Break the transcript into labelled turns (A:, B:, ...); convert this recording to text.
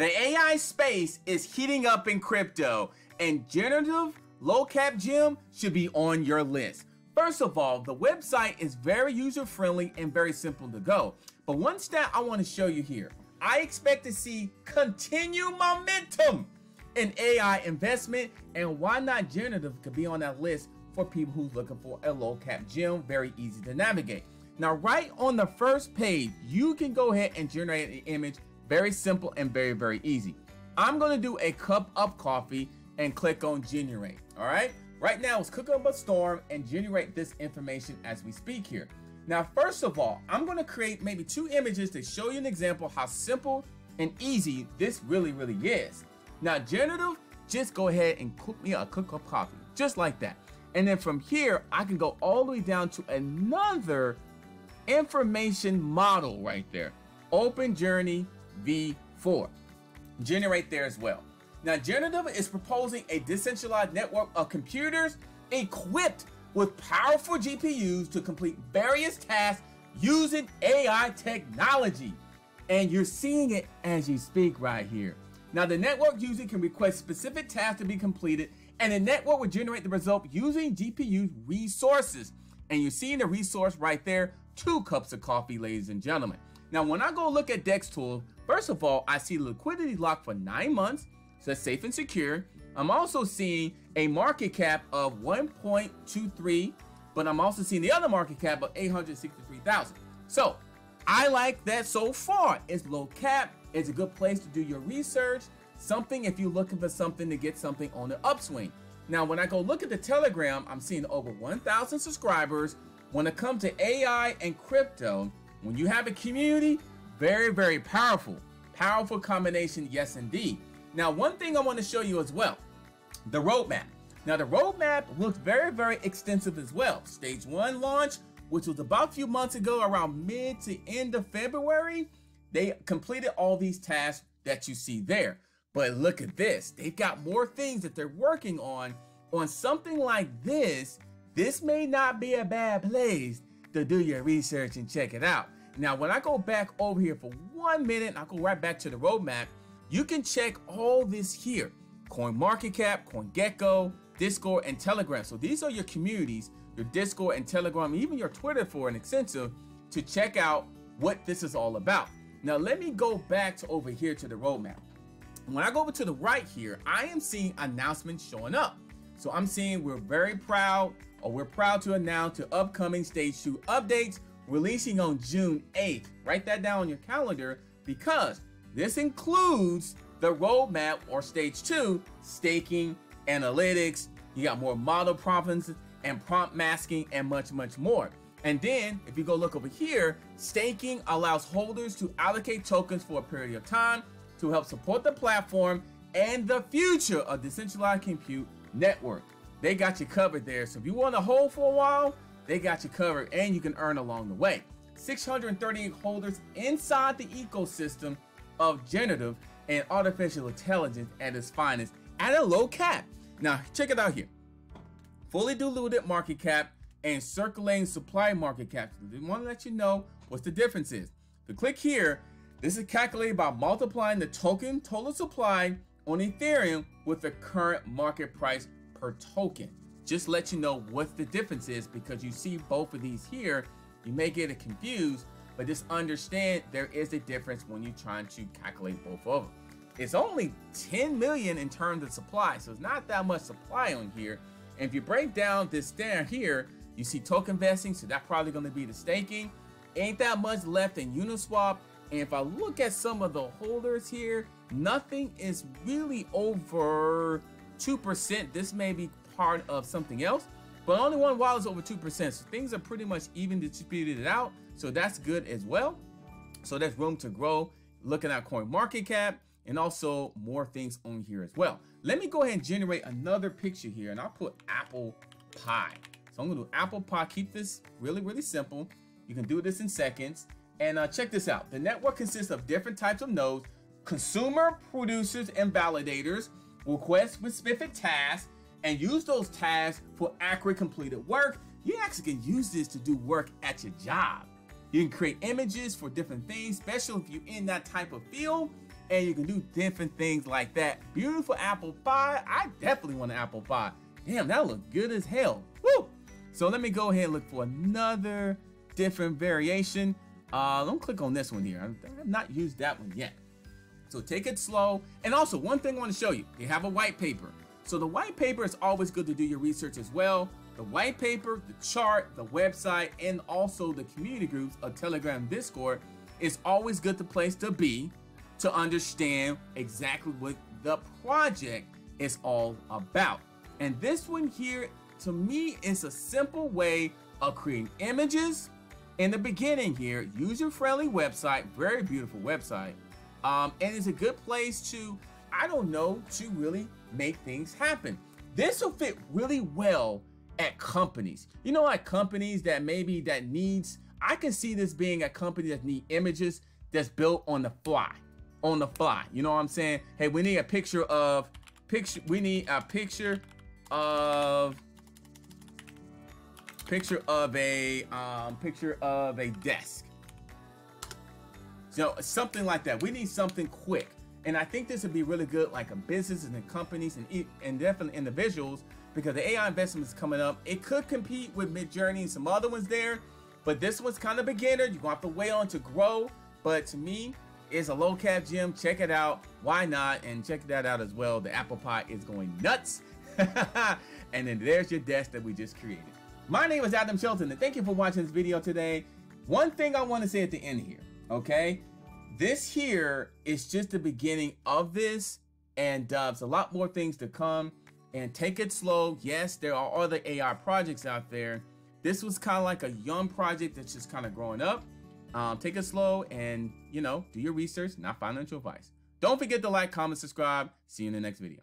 A: The AI space is heating up in crypto, and Generaitiv low cap gem should be on your list. First of all, the website is very user friendly and very simple to go. But one stat I want to show you here I expect to see continued momentum in AI investment, and why not Generaitiv could be on that list for people who's looking for a low cap gem, very easy to navigate. Now, right on the first page, you can go ahead and generate an image very simple and very, very easy. I'm gonna do a cup of coffee and click on generate, all right? Right now, it's cook up a storm and generate this information as we speak here. Now, first of all, I'm gonna create maybe two images to show you an example how simple and easy this really, really is. Now, Generaitiv, just go ahead and cook me a cup of coffee, just like that. And then from here, I can go all the way down to another information model right there. Open Journey V4. Generate there as well. Now, Generaitiv is proposing a decentralized network of computers equipped with powerful GPUs to complete various tasks using AI technology. And you're seeing it as you speak right here. Now, the network user can request specific tasks to be completed, and the network will generate the result using GPU resources. And you're seeing the resource right there, two cups of coffee, ladies and gentlemen. Now, when I go look at DexTool, first of all, I see liquidity locked for nine months, so that's safe and secure. I'm also seeing a market cap of 1.23, but I'm also seeing the other market cap of 863,000. So I like that so far. It's low cap. It's a good place to do your research. Something if you're looking for something to get something on the upswing. Now, when I go look at the Telegram, I'm seeing over 1,000 subscribers. When it comes to AI and crypto, when you have a community, very, very powerful. Powerful combination, yes indeed. Now, one thing I want to show you as well, the roadmap. Now, the roadmap looks very, very extensive as well. Stage one launch, which was about a few months ago, around mid to end of February, they completed all these tasks that you see there. But look at this. They've got more things that they're working on. On something like this, this may not be a bad place to do your research and check it out. Now, when I go back over here for one minute, I'll go right back to the roadmap. You can check all this here. CoinMarketCap, CoinGecko, Discord, and Telegram. So these are your communities, your Discord and Telegram, even your Twitter for an extensive to check out what this is all about. Now, let me go back to over here to the roadmap. When I go over to the right here, I am seeing announcements showing up. So I'm seeing we're very proud or we're proud to announce the upcoming Stage 2 updates releasing on June 8th. Write that down on your calendar because this includes the roadmap or Stage 2, staking, analytics, you got more model prompts and prompt masking and much, much more. And then if you go look over here, staking allows holders to allocate tokens for a period of time to help support the platform and the future of decentralized compute network. They got you covered there. So if you want to hold for a while, they got you covered and you can earn along the way. 638 holders inside the ecosystem of Generaitiv and artificial intelligence at its finest at a low cap. Now, check it out here. Fully diluted market cap and circulating supply market cap. I want to let you know what the difference is. To click here, this is calculated by multiplying the token total supply on Ethereum with the current market price per token. Just let you know what the difference is because you see both of these here. You may get it confused, but just understand there is a difference when you're trying to calculate both of them. It's only 10 million in terms of supply, so it's not that much supply on here. And if you break down this down here, you see token vesting, so that's probably going to be the staking. Ain't that much left in Uniswap. And if I look at some of the holders here, nothing is really over 2%. This may be part of something else, but only one wallet is over 2%. So things are pretty much even distributed out. So that's good as well. So there's room to grow. Looking at coin market cap and also more things on here as well. Let me go ahead and generate another picture here and I'll put apple pie. So I'm gonna do apple pie, keep this really, really simple. You can do this in seconds. And uh, check this out. The network consists of different types of nodes, consumer, producers, and validators, request specific tasks, and use those tasks for accurate completed work. You actually can use this to do work at your job. You can create images for different things, especially if you're in that type of field. and you can do different things like that. Beautiful apple pie. I definitely want an apple pie. Damn, that looks good as hell. Woo! So let me go ahead and look for another different variation. Uh, don't click on this one here. I have not used that one yet. So take it slow. And also, one thing I want to show you, they have a white paper. So the white paper is always good to do your research as well. The white paper, the chart, the website, and also the community groups of Telegram Discord is always good to place to be to understand exactly what the project is all about. And this one here, to me, is a simple way of creating images. In the beginning here, user-friendly website, very beautiful website. Um, and it's a good place to, I don't know, to really make things happen. This will fit really well at companies. You know, like companies that maybe that needs, I can see this being a company that need images that's built on the fly, on the fly. You know what I'm saying? Hey, we need a picture of, picture, we need a picture of, picture of a, um, picture of a desk. So something like that. We need something quick. And I think this would be really good, like a business and companies and, and definitely individuals, because the AI investment is coming up. It could compete with Midjourney and some other ones there, but this one's kind of beginner. You're to have to wait on to grow. But to me, it's a low cap gym. Check it out. Why not? And check that out as well. The apple pie is going nuts. and then there's your desk that we just created. My name is Adam Shelton, and thank you for watching this video today. One thing I want to say at the end here, okay? This here is just the beginning of this, and uh, there's a lot more things to come. And take it slow. Yes, there are other AI projects out there. This was kind of like a young project that's just kind of growing up. Um, take it slow and, you know, do your research, not financial advice. Don't forget to like, comment, subscribe. See you in the next video.